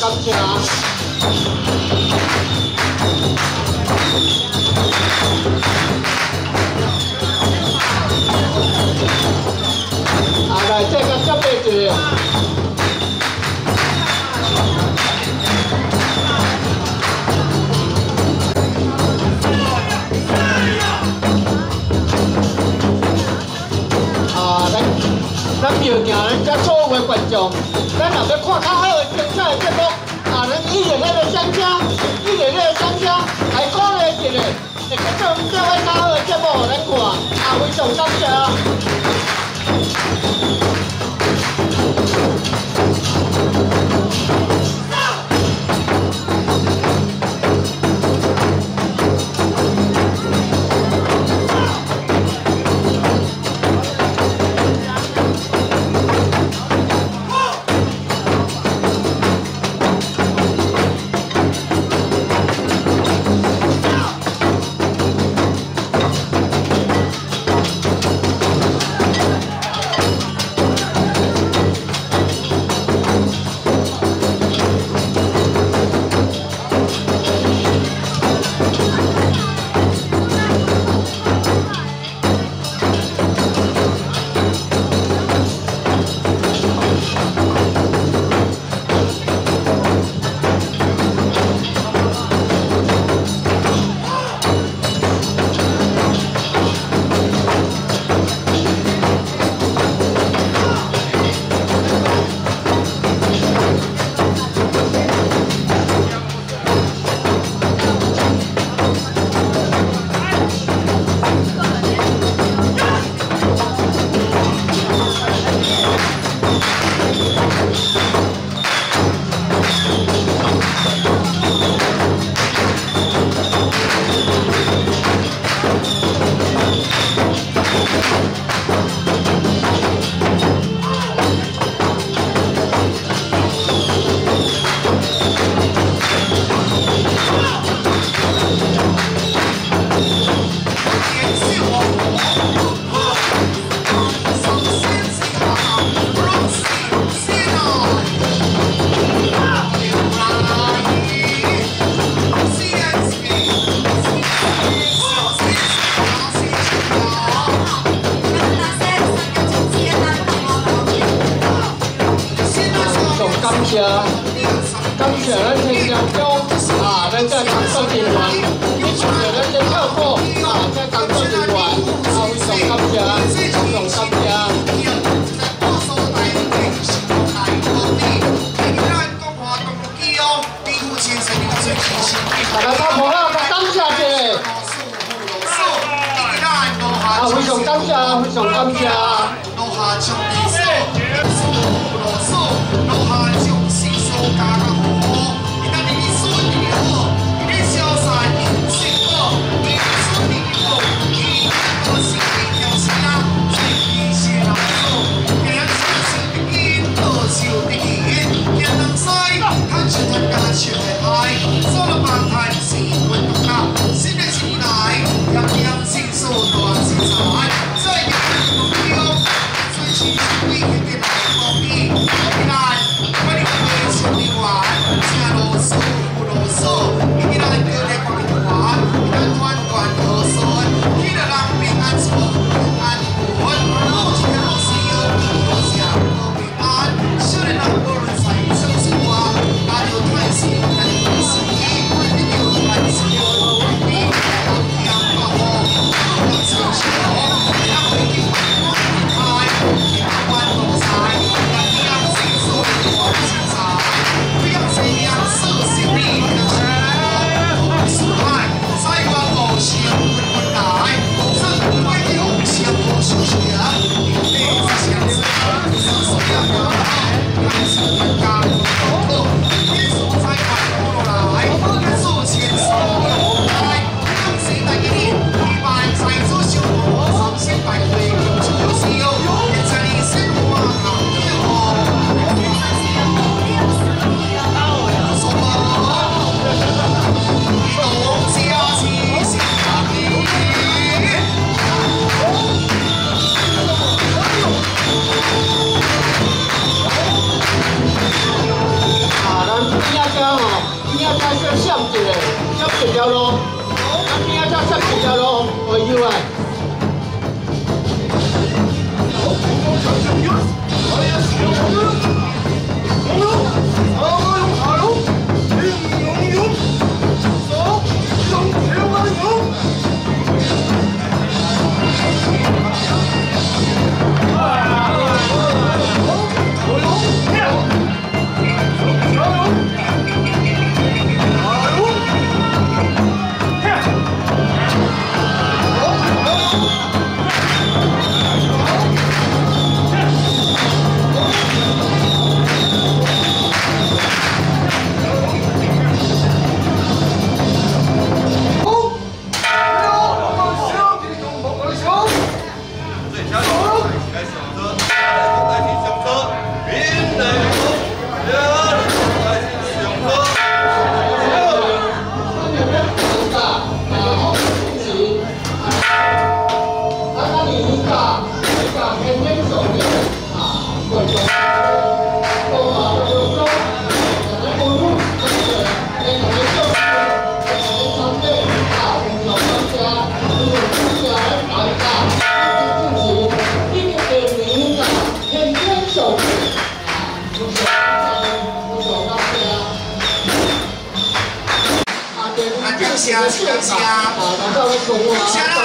啊，非常感谢。啊，来这个这辈子。啊，咱咱庙行，咱遮所有的观众，咱若要看较好的精彩节目，啊，咱一日迄个商家，一日迄个商家，来鼓励一下，会去做做位较好的节目，咱看，啊，非常感谢。新的时谢谢，谢谢。谢啦，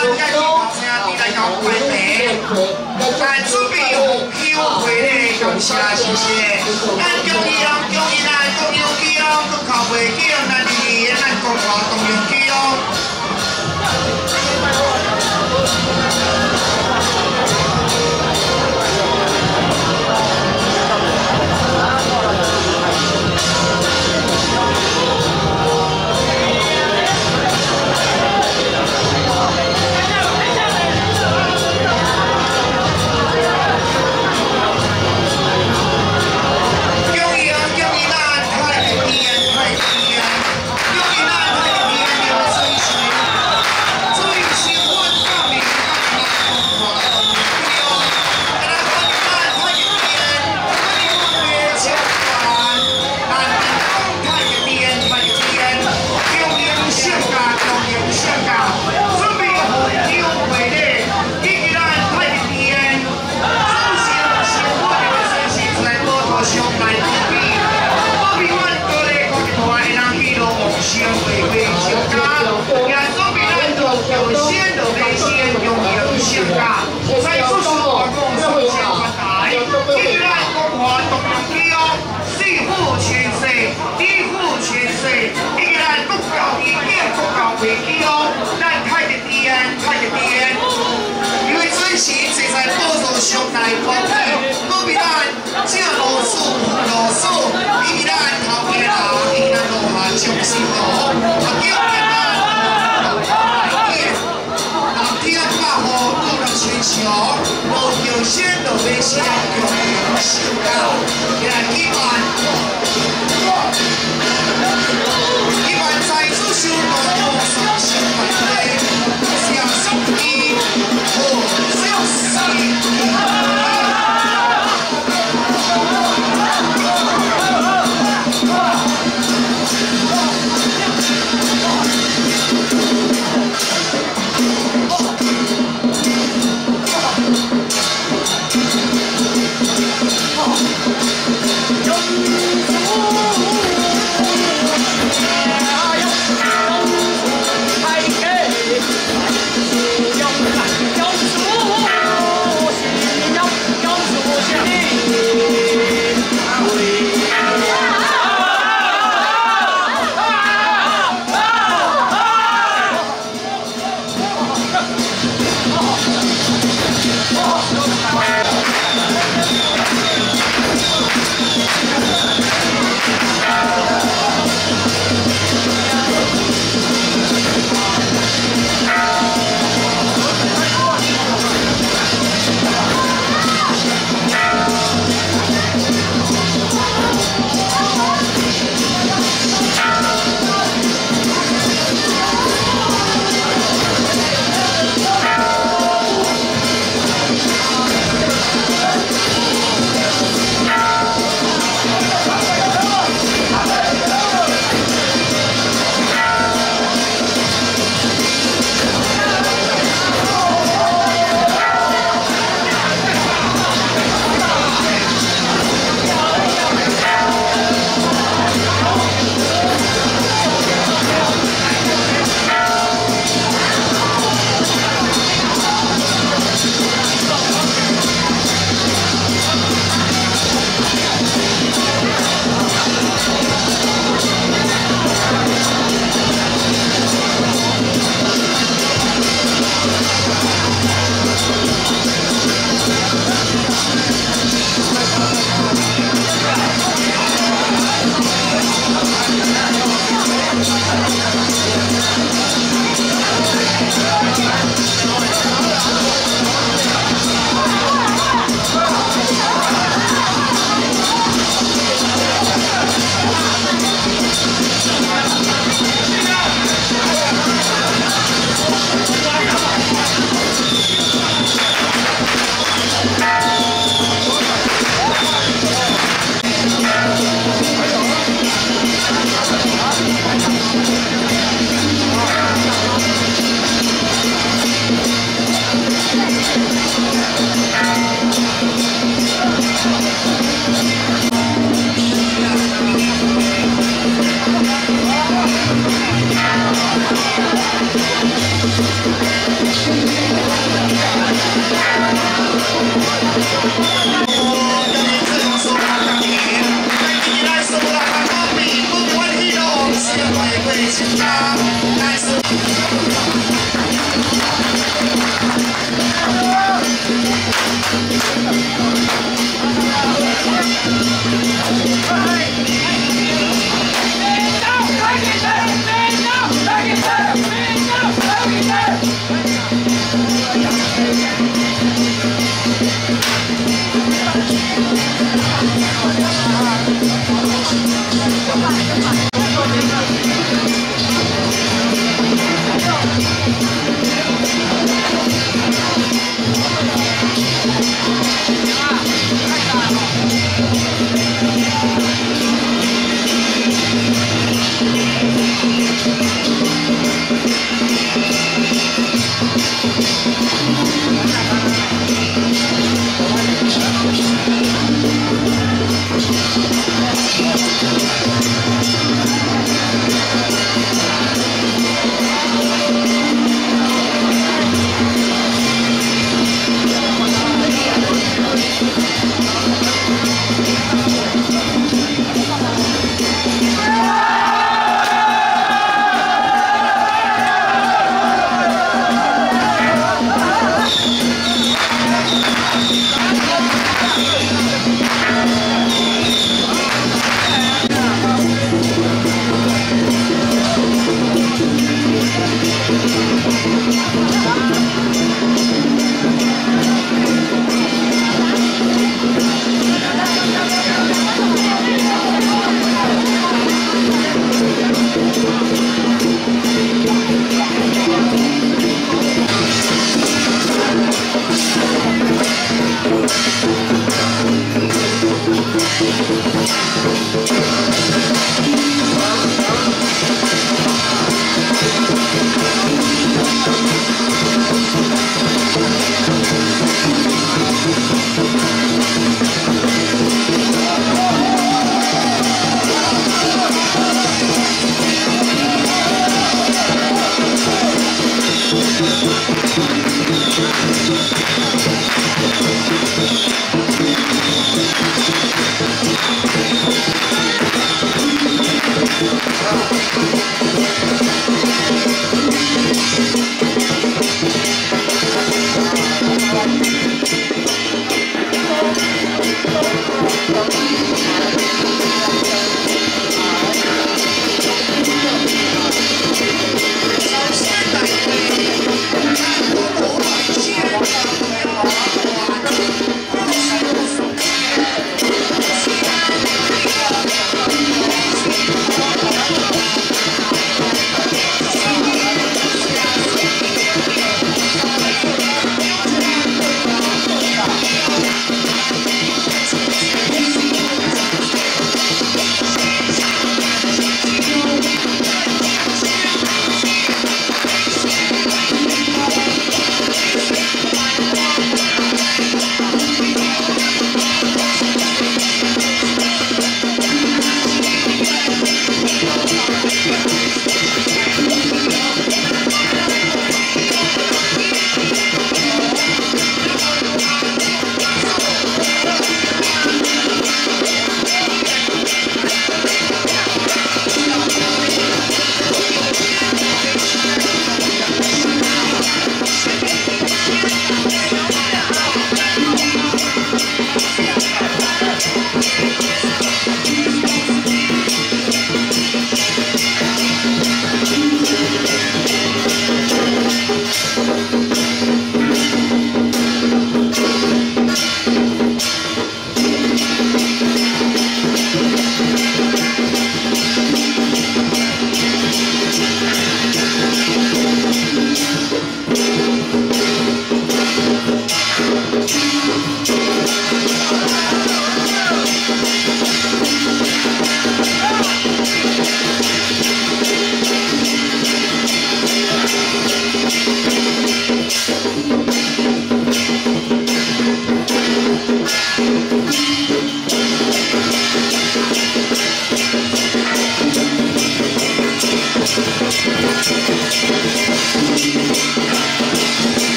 今日后生伫来交关门，但准备红酒回来，感谢谢谢。咱恭喜咱，恭喜咱，恭喜恭喜哦！都靠袂紧，咱离咱国华动用袂记哦，咱快点点，快点点，因为准时坐在报道上台观看，不比咱正路数路数，比比咱头家人，比咱路下上心路，阿叫咱老大爷，人听话好，不能逞强，无条件都袂想用的我段，来去办。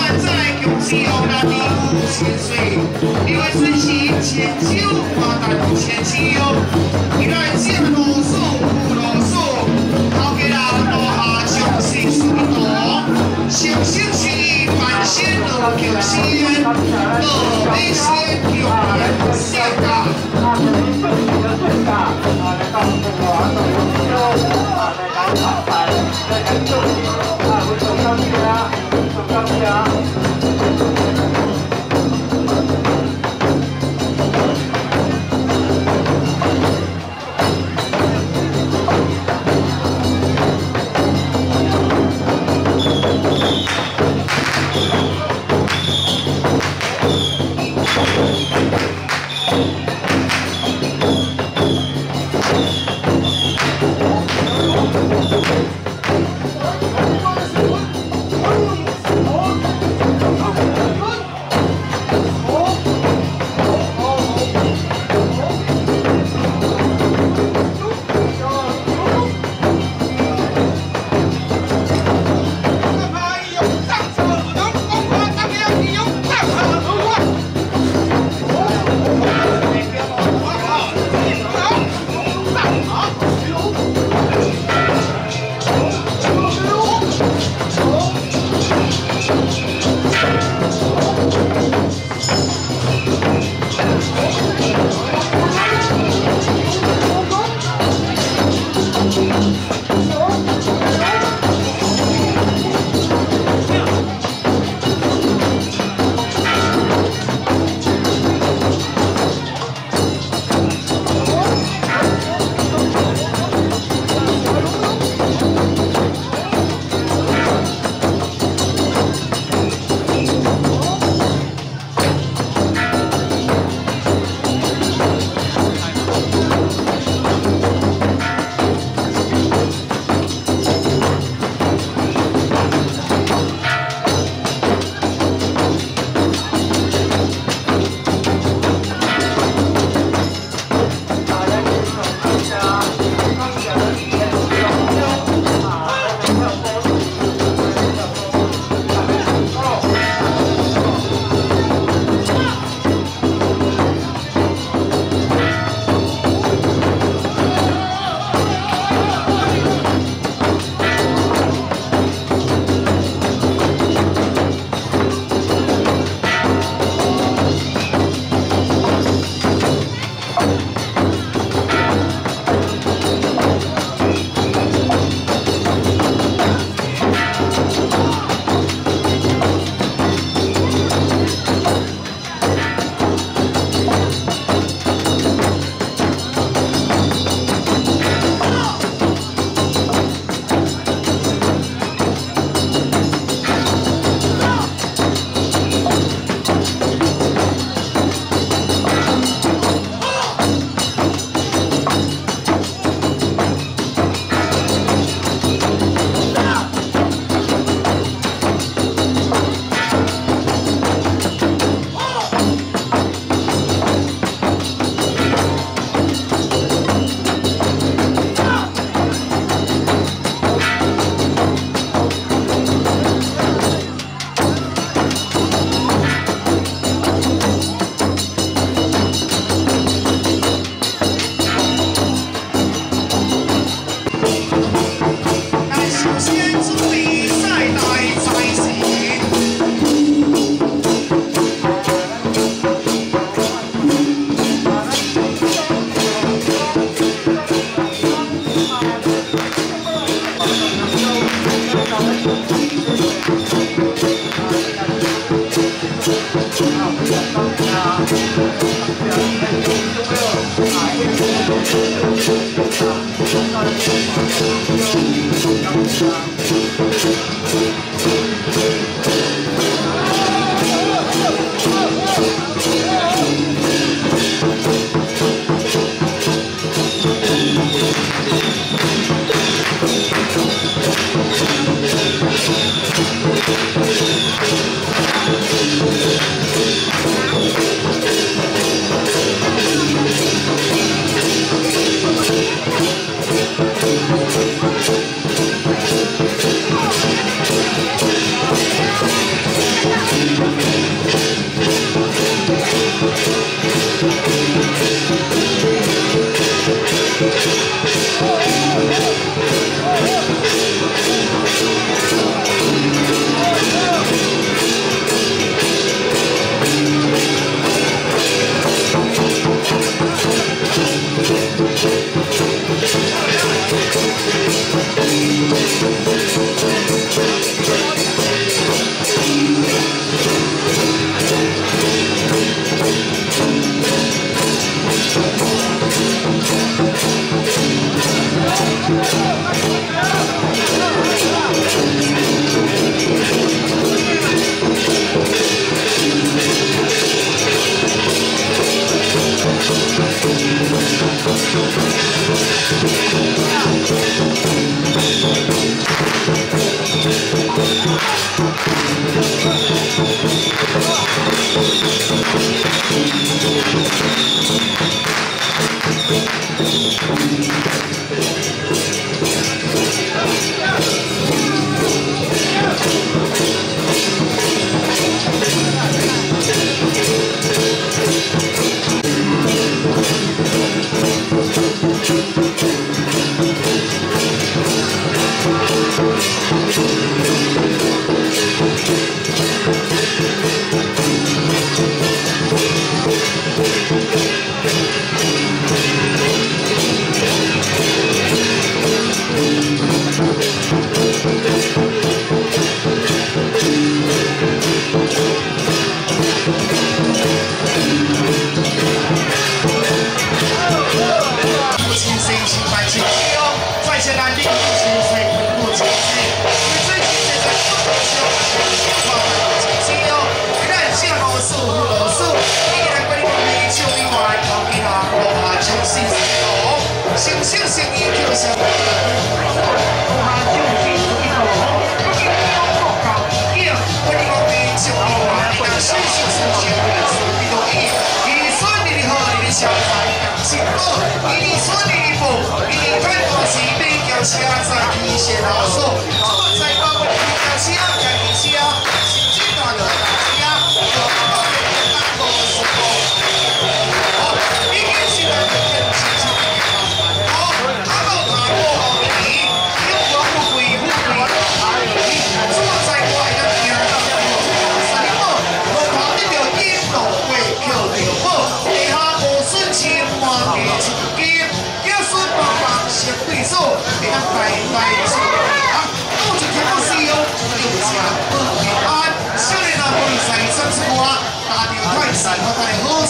然载来恭喜欧大弟五千岁，因为孙喜一千九，发大五千七哟，你看进入数。星星是繁星，落叫仙，落地仙，叫人仙家。Yeah.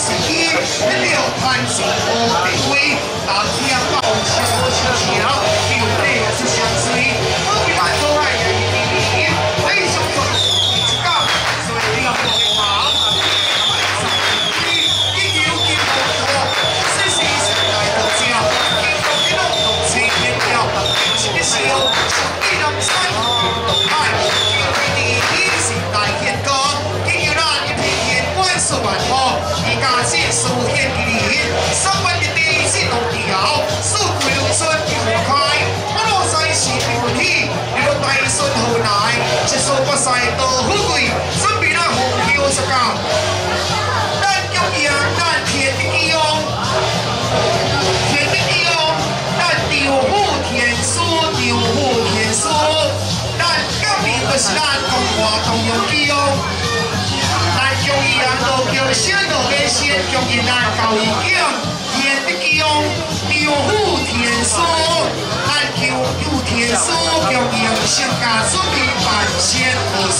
is here a little time so cold to here, 小路的先，叫人仔到伊家。伊一直叫伊有福添寿，爱叫有福添，叫伊有福嫁出去，办成和尚。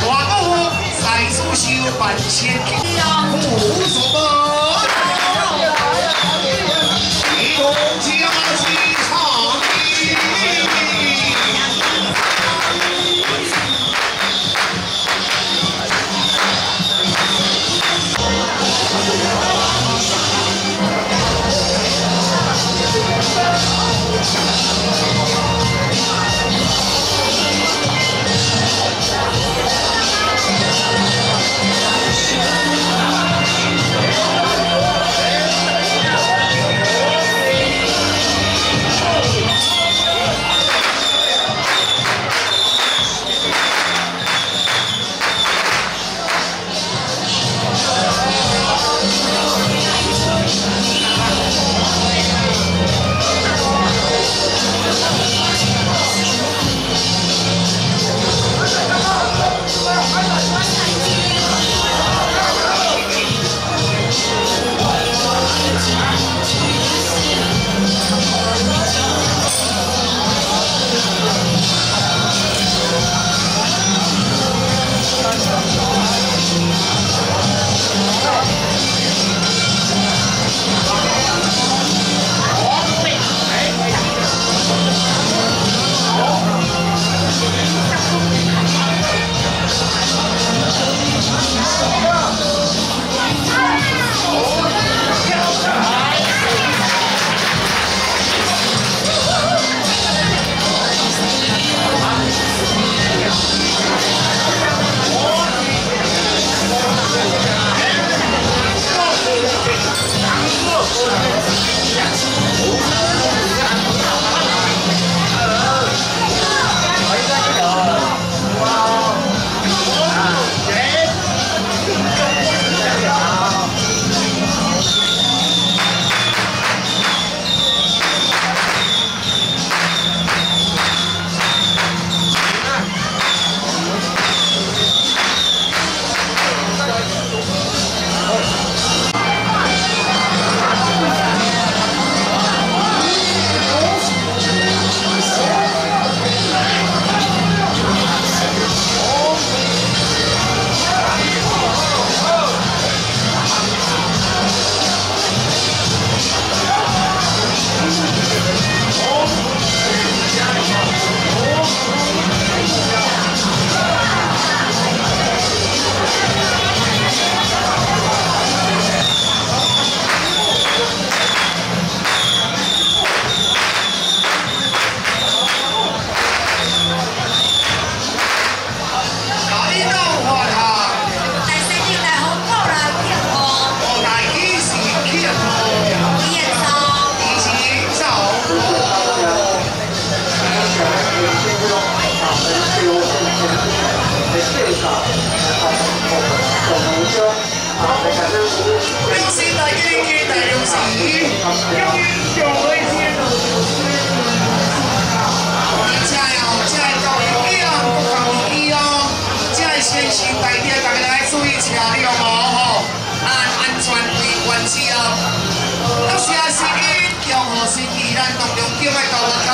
大母夫柴叔修办成平安福，有。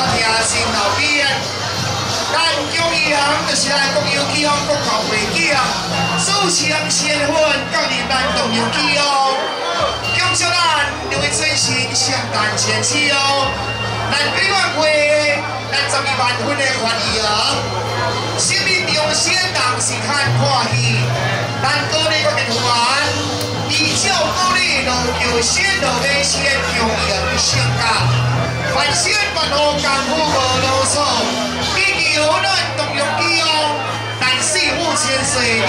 在祖寿万千吉，福寿满。是咱国有起航国考背景，数千千分降临咱动有起哦。感谢咱两位先生相谈前期哦，咱几万会，咱十二万分的欢迎。生命中先当是看欢喜，咱鼓励个电话，依照鼓励路就先路的先中央先加，凡事不可干部无啰嗦，以求咱动用起哦。四户千岁，一